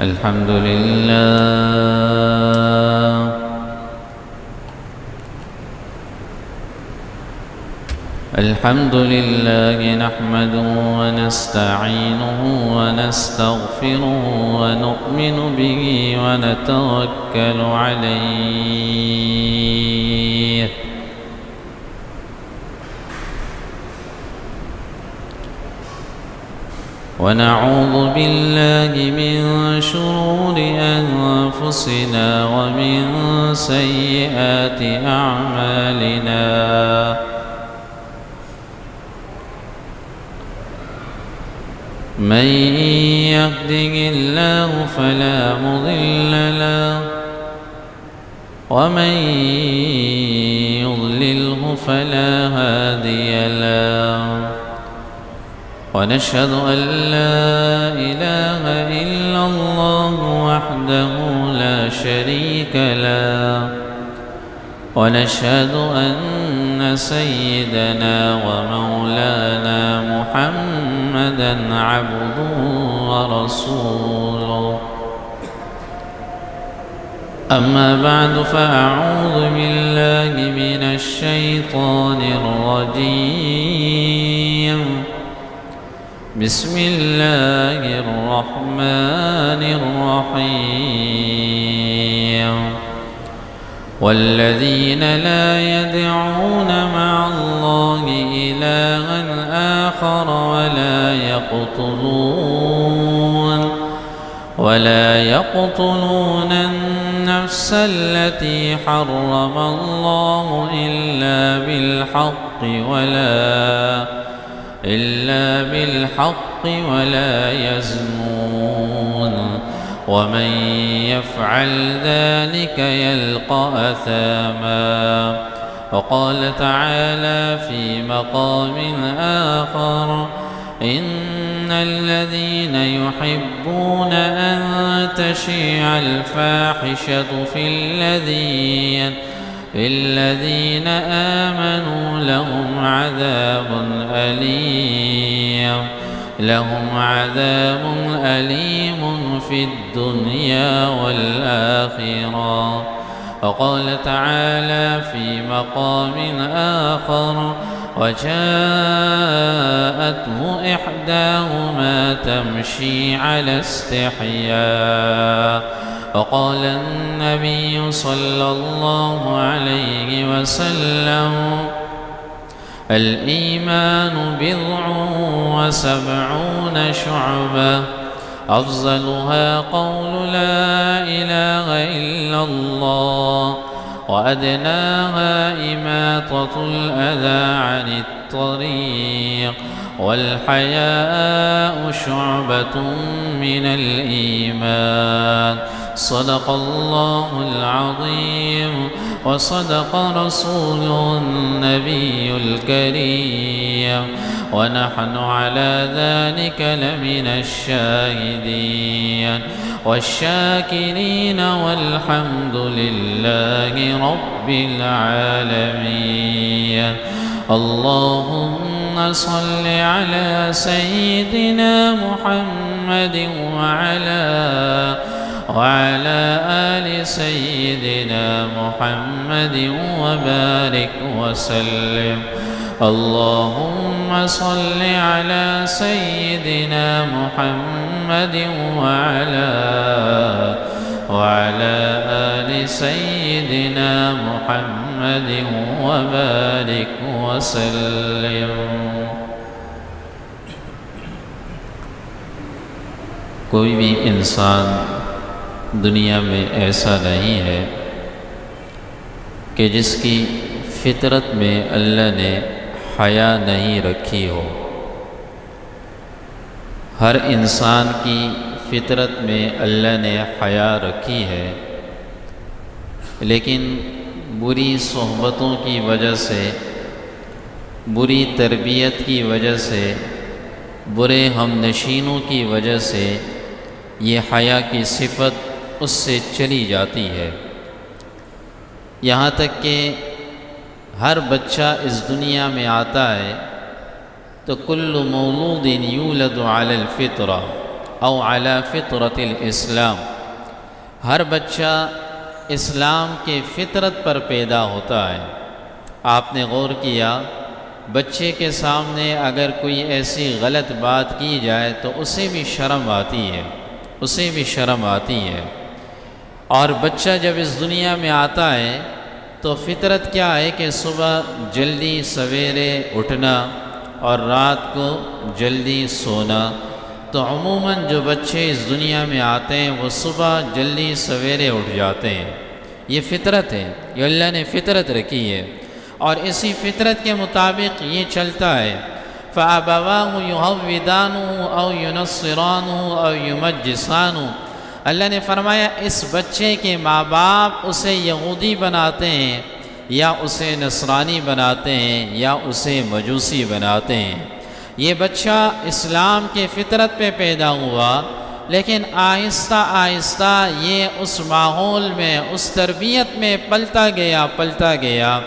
الحمد لله. الحمد لله نحمده ونستعينه ونستغفره ونؤمن به ونتوكل عليه. ونعوذ بالله من شرور أنفسنا ومن سيئات أعمالنا. من يهده الله فلا مضل له ومن يضلله فلا هادي له. ونشهد أن لا إله إلا الله وحده لا شريك له. ونشهد أن سيدنا ومولانا محمدا عبده ورسوله. أما بعد فأعوذ بالله من الشيطان الرجيم. بسم الله الرحمن الرحيم. والذين لا يدعون مع الله إلها آخر ولا يقتلون ولا يقتلون النفس التي حرم الله إلا بالحق ولا إلا بالحق ولا يزنون. ومن يفعل ذلك يلقى أثاما. وقال تعالى في مقام آخر إن الذين يحبون أن تشيع الفاحشة في الذين في الذين آمنوا لهم عذاب أليم. لهم عذاب أليم في الدنيا والآخرة. وقال تعالى في مقام آخر وجاءته إحداهما تمشي على استحياء. وقال النبي صلى الله عليه وسلم الإيمان بضع وسبعون شعبة أفضلها قول لا إله إلا الله وأدناها إماطة الأذى عن الطريق والحياء شعبة من الإيمان. صدق الله العظيم وصدق رسوله النبي الكريم ونحن على ذلك لمن الشاهدين والشاكرين والحمد لله رب العالمين اللهم صل على سيدنا محمد وعلى وعلى آل سيدنا محمد وبارك وسلم. اللهم صل على سيدنا محمد وعلى وعلى آل سيدنا محمد وبارك وسلم. کوئی بھی انسان دنیا میں ایسا نہیں ہے کہ جس کی فطرت میں اللہ نے حیا نہیں رکھی ہو۔ ہر انسان کی فطرت میں اللہ نے حیا رکھی ہے، لیکن بری صحبتوں کی وجہ سے، بری تربیت کی وجہ سے، برے ہم نشینوں کی وجہ سے یہ حیا کی صفت اس سے چلی جاتی ہے۔ یہاں تک کہ ہر بچہ اس دنیا میں آتا ہے تو کل مولود یولد علی الفطرہ او علی فطرت الاسلام۔ ہر بچہ اسلام کے فطرت پر پیدا ہوتا ہے۔ آپ نے غور کیا، بچے کے سامنے اگر کوئی ایسی غلط بات کی جائے تو اسے بھی شرم آتی ہے، اسے بھی شرم آتی ہے۔ اور بچہ جب اس دنیا میں آتا ہے تو فطرت کیا ہے کہ صبح جلدی سویرے اٹھنا اور رات کو جلدی سونا۔ تو عموماً جو بچے اس دنیا میں آتے ہیں وہ صبح جلدی سویرے اٹھ جاتے ہیں۔ یہ فطرت ہے، یہ اللہ نے فطرت رکھی ہے۔ اور اسی فطرت کے مطابق یہ چلتا ہے۔ فَأَبَوَاهُ يُحَوِّدَانُهُ أَوْ يُنَصِّرَانُهُ أَوْ يُمَجِّسَانُهُ۔ اللہ نے فرمایا، اس بچے کے ماں باپ اسے یہودی بناتے ہیں، یا اسے نصرانی بناتے ہیں، یا اسے مجوسی بناتے ہیں۔ یہ بچہ اسلام کے فطرت پہ پیدا ہوا، لیکن آہستہ آہستہ یہ اس ماحول میں، اس تربیت میں پلتا گیا پلتا گیا۔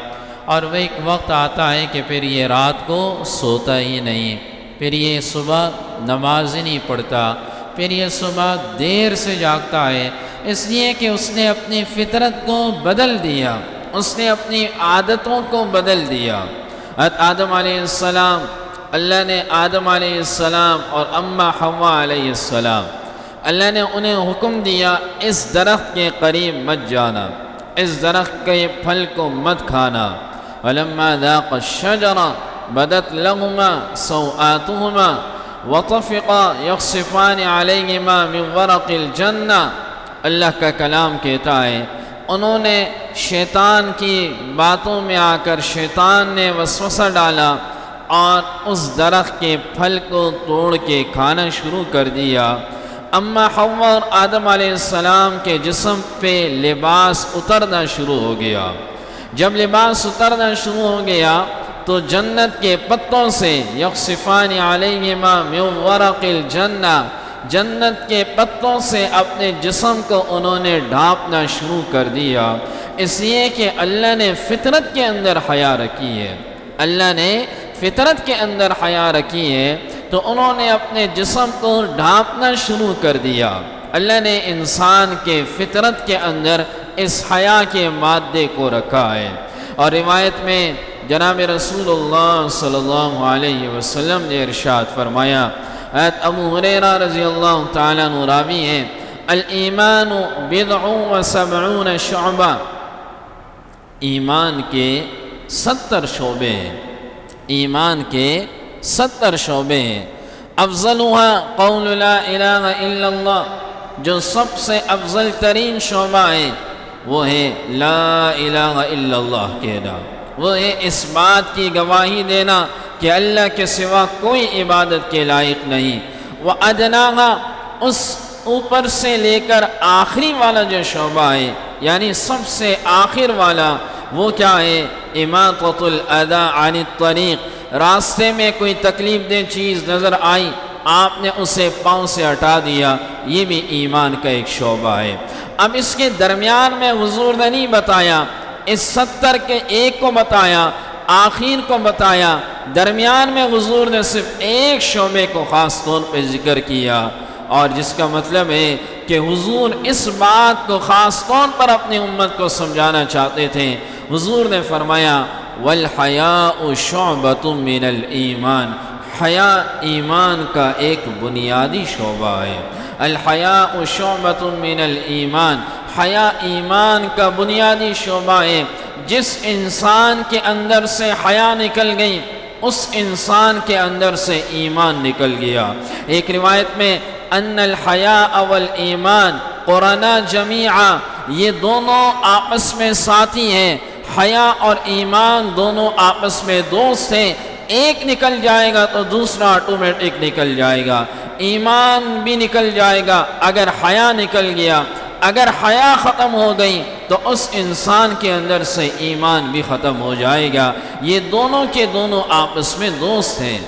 اور وہ ایک وقت آتا ہے کہ پھر یہ رات کو سوتا ہی نہیں، پھر یہ صبح نماز ہی نہیں پڑھتا۔ پھر یہ صبح دیر سے جاگتا ہے، اس لیے کہ اس نے اپنی فطرت کو بدل دیا، اس نے اپنی عادتوں کو بدل دیا۔ آدم علیہ السلام، اللہ نے آدم علیہ السلام اور اماں حوا علیہ السلام، اللہ نے انہیں حکم دیا، اس درخت کے قریب مت جانا، اس درخت کے پھل کو مت کھانا۔ ولما ذاق الشجرة بدت لهما سوآتهما وطفقا يخصفان عليهما من ورق الجنة۔ اللہ کا کلام کہتا ہے، انہوں نے شیطان کی باتوں میں آ کر شیطان نے وسوسہ ڈالا اور اس درخت کے پھل کو توڑ کے کھانا شروع کر دیا۔ اما حور آدم علیہ السلام کے جسم پہ لباس اترنا شروع ہو گیا۔ جب لباس اترنا شروع ہو گیا تو جنت کے پتوں سے یقصفان علیہما من ورق الجنہ، جنت کے پتوں سے اپنے جسم کو انہوں نے ڈھانپنا شروع کر دیا۔ اس لیے کہ اللہ نے فطرت کے اندر حیا رکھی ہے۔ اللہ نے فطرت کے اندر حیا رکھی ہے تو انہوں نے اپنے جسم کو ڈھانپنا شروع کر دیا۔ اللہ نے انسان کے فطرت کے اندر اس حیا کے مادے کو رکھا ہے۔ اور روایت میں جناب رسول اللہ صلی اللہ علیہ وسلم نے ارشاد فرمایا ایت ابو حریرہ رضی اللہ تعالیٰ نراوی ہے الایمان بدع و سبعون شعبہ۔ ایمان کے ستر شعبے ہیں۔ ایمان کے ستر شعبے ہیں۔ افضلها قول لا الہ الا اللہ۔ جو سب سے افضل ترین شعبہ ہے، وہ ہے لا الہ الا اللہ کہنا وہ اس بات کی گواہی دینا کہ اللہ کے سوا کوئی عبادت کے لائق نہیں۔ وہ ادنا اس اوپر سے لے کر آخری والا جو شعبہ ہے یعنی سب سے آخر والا، وہ کیا ہے؟ اماطت الادا عن الطریق راستے میں کوئی تکلیف دہ چیز نظر آئی، آپ نے اسے پاؤں سے ہٹا دیا۔ یہ بھی ایمان کا ایک شعبہ ہے۔ اب اس کے درمیان میں حضور نے نہیں بتایا اس ستر کے ایک کو بتایا، آخر کو بتایا، درمیان میں حضور نے صرف ایک شعبے کو خاص طور پہ ذکر کیا۔ اور جس کا مطلب ہے کہ حضور اس بات کو خاص طور پر اپنی امت کو سمجھانا چاہتے تھے۔ حضور نے فرمایا والحیاء شعبت من الایمان حیا ایمان کا ایک بنیادی شعبہ ہے۔ الحیاء شعبت من الایمان حیا ایمان کا بنیادی شعبہ ہے۔ جس انسان کے اندر سے حیا نکل گئی، اس انسان کے اندر سے ایمان نکل گیا۔ ایک روایت میں، ان الحیاء والایمان قرآن جمیعہ، یہ دونوں آپس میں ساتھی ہیں۔ حیا اور ایمان دونوں آپس میں دوست ہیں۔ ایک نکل جائے گا تو دوسرا آٹومیٹک نکل جائے گا۔ ایمان بھی نکل جائے گا اگر حیا نکل گیا۔ اگر حیا ختم ہو گئی تو اس انسان کے اندر سے ایمان بھی ختم ہو جائے گا۔ یہ دونوں کے دونوں آپس میں دوست ہیں۔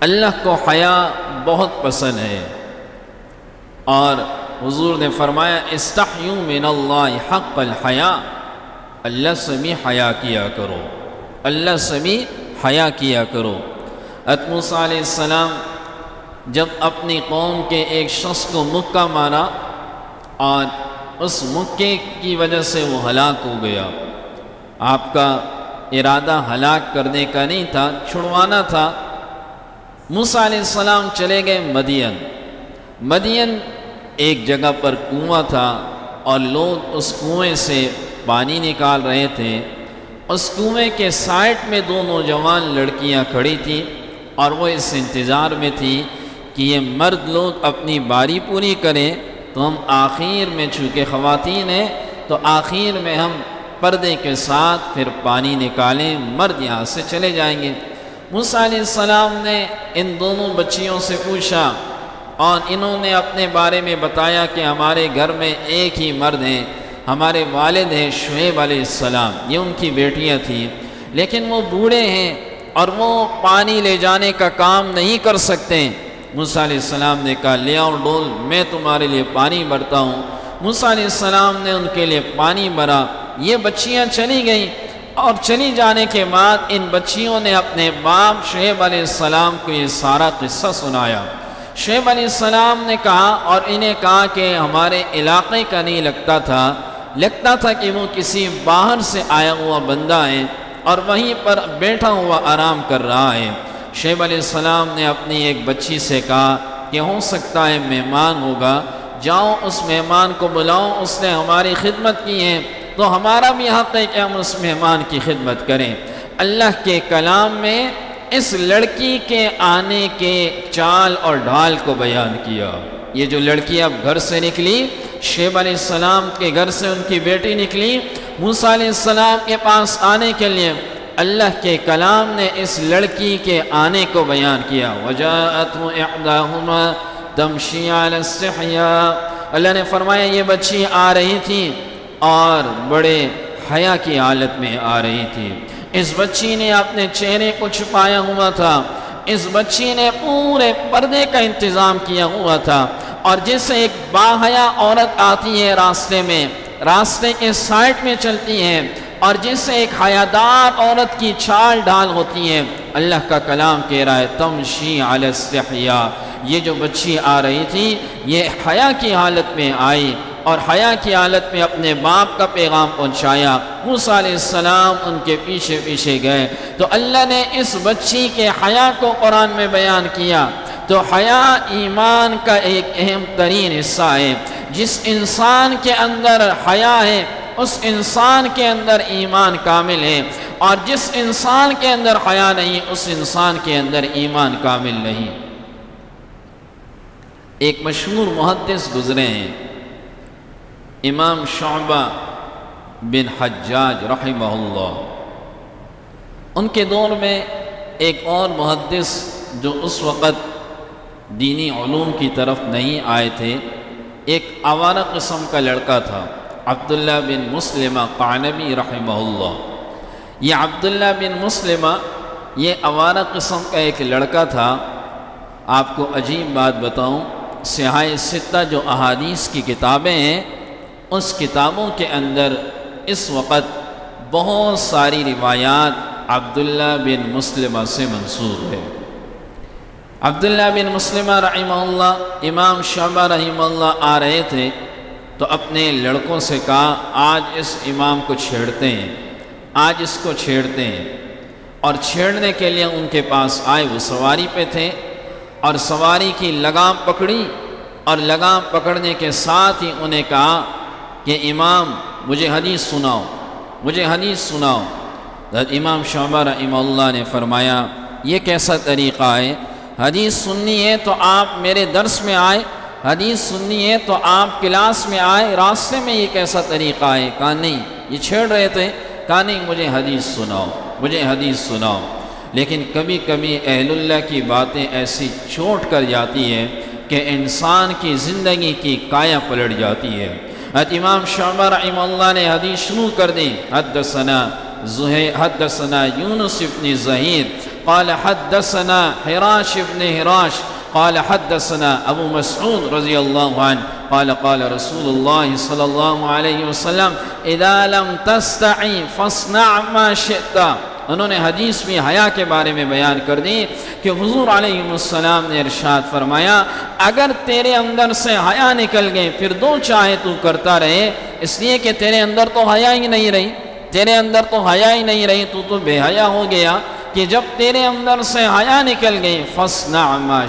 اللہ کو حیا بہت پسند ہے۔ اور حضور نے فرمایا، استحیو من اللہ حق الحیا۔ اللہ سے بھی حیا کیا کرو۔ اللہ سے بھی حیا کیا کرو۔ اتموسیٰ علیہ السلام جب اپنی قوم کے ایک شخص کو مکہ مارا اور اس مکے کی وجہ سے وہ ہلاک ہو گیا۔ آپ کا ارادہ ہلاک کرنے کا نہیں تھا، چھڑوانا تھا۔ موسیٰ علیہ السلام چلے گئے مدین۔ مدین ایک جگہ پر کنواں تھا اور لوگ اس کنویں سے پانی نکال رہے تھے۔ اس کنویں کے سائٹ میں دو نوجوان لڑکیاں کھڑی تھیں اور وہ اس انتظار میں تھی کہ یہ مرد لوگ اپنی باری پوری کریں تو ہم آخر میں چونکہ خواتین ہیں، تو آخر میں ہم پردے کے ساتھ پھر پانی نکالیں، مرد یہاں سے چلے جائیں گے۔ موسیٰ علیہ السلام نے ان دونوں بچیوں سے پوچھا، اور انہوں نے اپنے بارے میں بتایا کہ ہمارے گھر میں ایک ہی مرد ہیں، ہمارے والد ہیں شعیب علیہ السلام، یہ ان کی بیٹیاں تھیں۔ لیکن وہ بوڑھے ہیں اور وہ پانی لے جانے کا کام نہیں کر سکتے۔ موسیٰ علیہ السلام نے کہا، لے اور ڈول، میں تمہارے لیے پانی بھرتا ہوں. موسیٰ علیہ السلام نے ان کے لیے پانی بھرا۔ یہ بچیاں چلی گئیں۔ اور چلی جانے کے بعد ان بچیوں نے اپنے باپ شعیب علیہ السلام کو یہ سارا قصہ سنایا۔ شعیب علیہ السلام نے کہا اور انہیں کہا کہ ہمارے علاقے کا نہیں لگتا تھا۔ لگتا تھا کہ وہ کسی باہر سے آیا ہوا بندہ ہے اور وہیں پر بیٹھا ہوا آرام کر رہا ہے۔ شیب علیہ السلام نے اپنی ایک بچی سے کہا کہ ہو سکتا ہے مہمان ہوگا، جاؤ اس مہمان کو بلاؤ، اس نے ہماری خدمت کی ہے، تو ہمارا بھی حق ہے کہ ہم اس مہمان کی خدمت کریں۔ اللہ کے کلام میں اس لڑکی کے آنے کے چال اور ڈھال کو بیان کیا۔ یہ جو لڑکی اب گھر سے نکلی شیب علیہ السلام کے گھر سے ان کی بیٹی نکلی، موسیٰ علیہ السلام کے پاس آنے کے لیے اللہ کے کلام نے اس لڑکی کے آنے کو بیان کیا۔ اللہ نے فرمایا، یہ بچی آ رہی تھی اور بڑے حیا کی حالت میں آ رہی تھی۔ اس بچی نے اپنے چہرے کو چھپایا ہوا تھا۔ اس بچی نے پورے پردے کا انتظام کیا ہوا تھا۔ اور جس ایک باحیا عورت آتی ہے راستے میں، راستے کے سائٹ میں چلتی ہے اور جس سے ایک حیادار عورت کی چھال ڈال ہوتی ہے اللہ کا کلام کہہ رہا ہے، تمشی علی السحیاء یہ جو بچی آ رہی تھی، یہ حیا کی حالت میں آئی اور حیا کی حالت میں اپنے باپ کا پیغام پہنچایا۔ موسیٰ علیہ السلام ان کے پیچھے پیچھے گئے۔ تو اللہ نے اس بچی کے حیا کو قرآن میں بیان کیا۔ تو حیا ایمان کا ایک اہم ترین حصہ ہے۔ جس انسان کے اندر حیا ہے اس انسان کے اندر ایمان کامل ہے اور جس انسان کے اندر حیا نہیں، اس انسان کے اندر ایمان کامل نہیں۔ ایک مشہور محدث گزرے ہیں۔ امام شعبہ بن حجاج رحمہ اللہ۔ ان کے دور میں ایک اور محدث جو اس وقت دینی علوم کی طرف نہیں آئے تھے، ایک آوارہ قسم کا لڑکا تھا۔ عبداللہ بن مسلمہ قانبی رحمہ اللہ یہ عبداللہ بن مسلمہ، یہ آوارہ قسم کا ایک لڑکا تھا۔ آپ کو عجیب بات بتاؤں سہائے ستہ جو احادیث کی کتابیں ہیں، اس کتابوں کے اندر اس وقت بہت ساری روایات عبداللہ بن مسلمہ سے منصور ہے۔ عبداللہ بن مسلمہ رحمہ اللہ امام شعبہ رحمہ اللہ آ رہے تھے۔ تو اپنے لڑکوں سے کہا، آج اس امام کو چھیڑتے ہیں، آج اس کو چھیڑتے ہیں۔ اور چھیڑنے کے لیے ان کے پاس آئے، وہ سواری پہ تھے اور سواری کی لگام پکڑی۔ اور لگام پکڑنے کے ساتھ ہی انہیں کہا کہ، امام، مجھے حدیث سناؤ، مجھے حدیث سناؤ۔ امام شعبہ رحمہ اللہ نے فرمایا، یہ کیسا طریقہ ہے؟ حدیث سننی ہے تو آپ میرے درس میں آئے۔ حدیث سننی ہے تو آپ کلاس میں آئے، راستے میں یہ کیسا طریقہ ہے، کہا نہیں، یہ چھیڑ رہے تھے، کہا نہیں، مجھے حدیث سناؤ، مجھے حدیث سناؤ۔ لیکن کبھی کبھی اہل اللہ کی باتیں ایسی چوٹ کر جاتی ہے کہ انسان کی زندگی کی کایا پلٹ جاتی ہے حد امام شعبہ رحمہ اللہ نے حدیث شروع کر دی، حدثنا حدثنا یونس ابن زہیر قال حدثنا حراش ابن حراش قال حدثنا أبو مسعود رضي الله عنه قال قال رسول الله صلى الله عليه وسلم إذا لم تستعي فاصنع ما شئت انہوں نے حدیث بھی حیا کے بارے میں بیان کر دی کہ حضور علیہ السلام نے ارشاد فرمایا، اگر تیرے اندر سے حیا نکل گئے، پھر دو چاہے تو کرتا رہے، اس لیے کہ تیرے اندر تو حیا ہی نہیں رہی۔ تیرے اندر تو حیا ہی نہیں رہی، تو تو بے حیا ہو گیا۔ کہ جب تیرے اندر سے حیا نکل گئی فَصْنَعْ مَا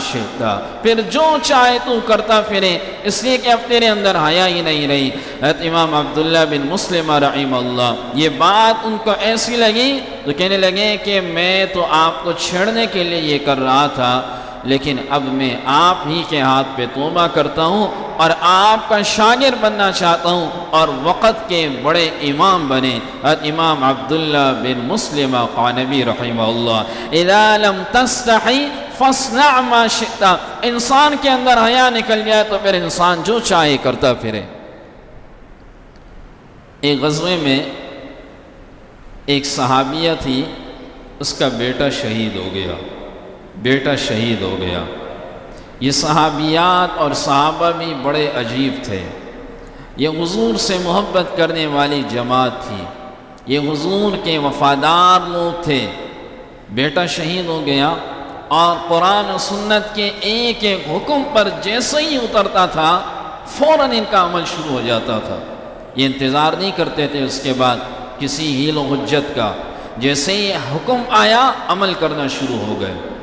پھر جو چاہے تو کرتا پھرے، اس لیے کہ اب تیرے اندر حیا ہی نہیں رہی۔ حضرت امام عبداللہ بن مسلم رحم اللہ، یہ بات ان کو ایسی لگی تو کہنے لگے کہ میں تو آپ کو چھڑنے کے لیے یہ کر رہا تھا۔ لیکن اب میں آپ ہی کے ہاتھ پہ توبہ کرتا ہوں اور آپ کا شاگر بننا چاہتا ہوں اور وقت کے بڑے امام بنے۔ امام عبداللہ بن مسلم قانبی رحمہ اللہ اذا لم تستحی فصنع ما شئتا انسان کے اندر حیا نکل جائے تو پھر انسان جو چاہے کرتا پھرے۔ ایک غزوے میں ایک صحابیہ تھی، اس کا بیٹا شہید ہو گیا۔ بیٹا شہید ہو گیا۔ یہ صحابیات اور صحابہ بھی بڑے عجیب تھے۔ یہ حضور سے محبت کرنے والی جماعت تھی۔ یہ حضور کے وفادار لوگ تھے۔ بیٹا شہید ہو گیا اور قرآن و سنت کے ایک ایک حکم پر جیسے ہی اترتا تھا، فوراً ان کا عمل شروع ہو جاتا تھا۔ یہ انتظار نہیں کرتے تھے اس کے بعد کسی ہیل و حجت کا۔ جیسے ہی حکم آیا، عمل کرنا شروع ہو گئے۔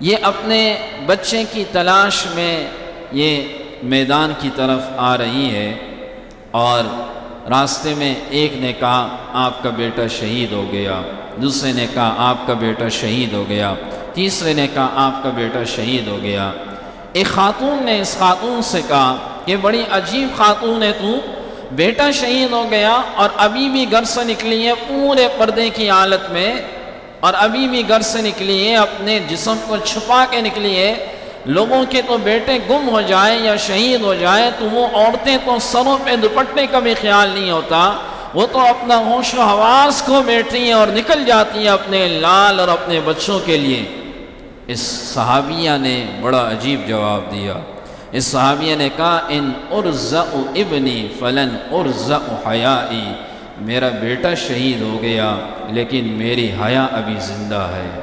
یہ اپنے بچے کی تلاش میں یہ میدان کی طرف آ رہی ہے اور راستے میں ایک نے کہا، آپ کا بیٹا شہید ہو گیا۔ دوسرے نے کہا، آپ کا بیٹا شہید ہو گیا۔ تیسرے نے کہا، آپ کا بیٹا شہید ہو گیا۔ ایک خاتون نے اس خاتون سے کہا کہ بڑی عجیب خاتون ہے تو۔ بیٹا شہید ہو گیا اور ابھی بھی گھر سے نکلی ہے، پورے پردے کی حالت میں اور ابھی بھی گھر سے نکلی ہے اپنے جسم کو چھپا کے نکلی ہے لوگوں کے تو بیٹے گم ہو جائیں یا شہید ہو جائیں تو وہ عورتیں تو سروں پہ دوپٹے کا بھی خیال نہیں ہوتا۔ وہ تو اپنا ہوش و حواس کو بیٹھی ہیں اور نکل جاتی ہیں اپنے لال اور اپنے بچوں کے لیے۔ اس صحابیہ نے بڑا عجیب جواب دیا۔ اس صحابیہ نے کہا، ان ارزا ابنی فلن ارزا حیائی میرا بیٹا شہید ہو گیا، لیکن میری حیا ابھی زندہ ہے۔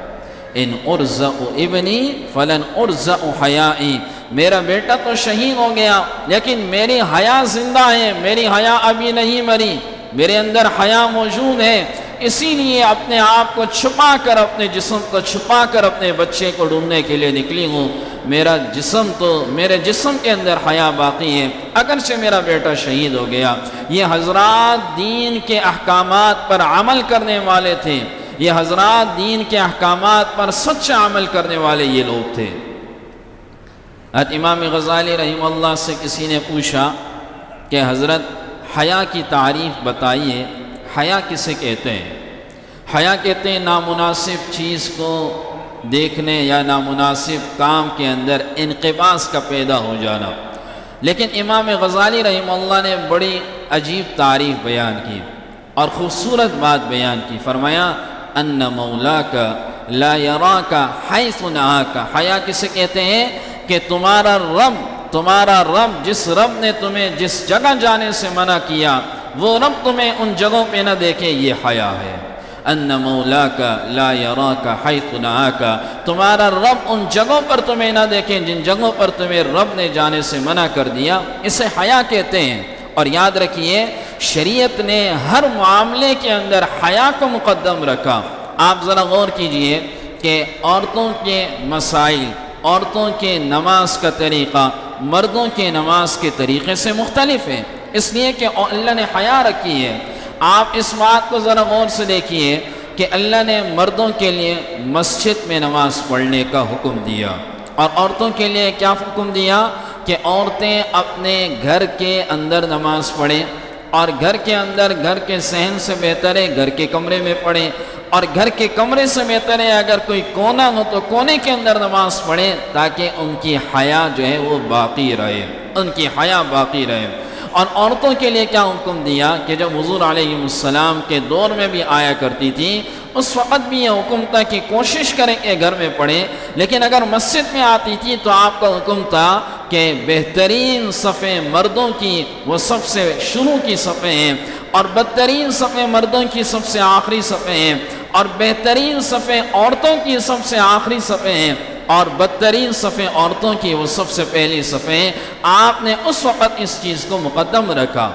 ان ارزا ابنی فلن ارزا حیائی۔ میرا بیٹا تو شہید ہو گیا، لیکن میری حیا زندہ ہے، میری حیا ابھی نہیں مری۔ میرے اندر حیا موجود ہے۔ اسی لیے اپنے آپ کو چھپا کر اپنے جسم کو چھپا کر اپنے بچے کو ڈھونڈنے کے لیے نکلی ہوں۔ میرا جسم تو میرے جسم کے اندر حیا باقی ہے۔ اگرچہ میرا بیٹا شہید ہو گیا۔ یہ حضرات دین کے احکامات پر عمل کرنے والے تھے۔ یہ حضرات دین کے احکامات پر سچا عمل کرنے والے یہ لوگ تھے۔ حضرت امام غزالی رحم اللہ سے کسی نے پوچھا کہ حضرت حیا کی تعریف بتائیے حیا کسے کہتے ہیں؟ حیا کہتے ہیں نامناسب چیز کو دیکھنے یا نامناسب کام کے اندر انقباس کا پیدا ہو جانا۔ لیکن امام غزالی رحمہ اللہ نے بڑی عجیب تعریف بیان کی اور خوبصورت بات بیان کی۔ فرمایا، ان مولا کا لا یرا کا حیث کا حیا کسے کہتے ہیں؟ کہ تمہارا رب تمہارا رب، جس رب نے تمہیں جس جگہ جانے سے منع کیا وہ رب تمہیں ان جگہوں پہ نہ دیکھے یہ حیا ہے۔ ان مولا کا لا یرا کا حیث کا تمہارا رب ان جگہوں پر تمہیں نہ دیکھیں، جن جگہوں پر تمہیں رب نے جانے سے منع کر دیا۔ اسے حیا کہتے ہیں۔ اور یاد رکھیے، شریعت نے ہر معاملے کے اندر حیا کو مقدم رکھا۔ آپ ذرا غور کیجیے کہ عورتوں کے مسائل، عورتوں کے نماز کا طریقہ، مردوں کے نماز کے طریقے سے مختلف ہے اس لیے کہ اللہ نے حیا رکھی ہے۔ آپ اس بات کو ذرا غور سے دیکھیے کہ اللہ نے مردوں کے لیے مسجد میں نماز پڑھنے کا حکم دیا۔ اور عورتوں کے لیے کیا حکم دیا؟ کہ عورتیں اپنے گھر کے اندر نماز پڑھیں اور گھر کے اندر گھر کے صحن سے بہتر ہے، گھر کے کمرے میں پڑھیں۔ اور گھر کے کمرے سے بہتر ہے، اگر کوئی کونا ہو تو کونے کے اندر نماز پڑھیں تاکہ ان کی حیا جو ہے وہ باقی رہے۔ ان کی حیا باقی رہے۔ اور عورتوں کے لیے کیا حکم دیا کہ جب حضور علیہ السلام کے دور میں بھی آیا کرتی تھی، اس وقت بھی یہ حکم تھا کہ کوشش کریں کہ گھر میں پڑھیں۔ لیکن اگر مسجد میں آتی تھی تو آپ کا حکم تھا کہ بہترین صفحے مردوں کی وہ سب سے شروع کی صفحے ہیں اور بدترین صفحے مردوں کی سب سے آخری صفحے ہیں۔ اور بہترین صفحے عورتوں کی سب سے آخری صفحے ہیں اور بدترین صفحے عورتوں کی وہ سب سے پہلی صفحے آپ نے اس وقت اس چیز کو مقدم رکھا۔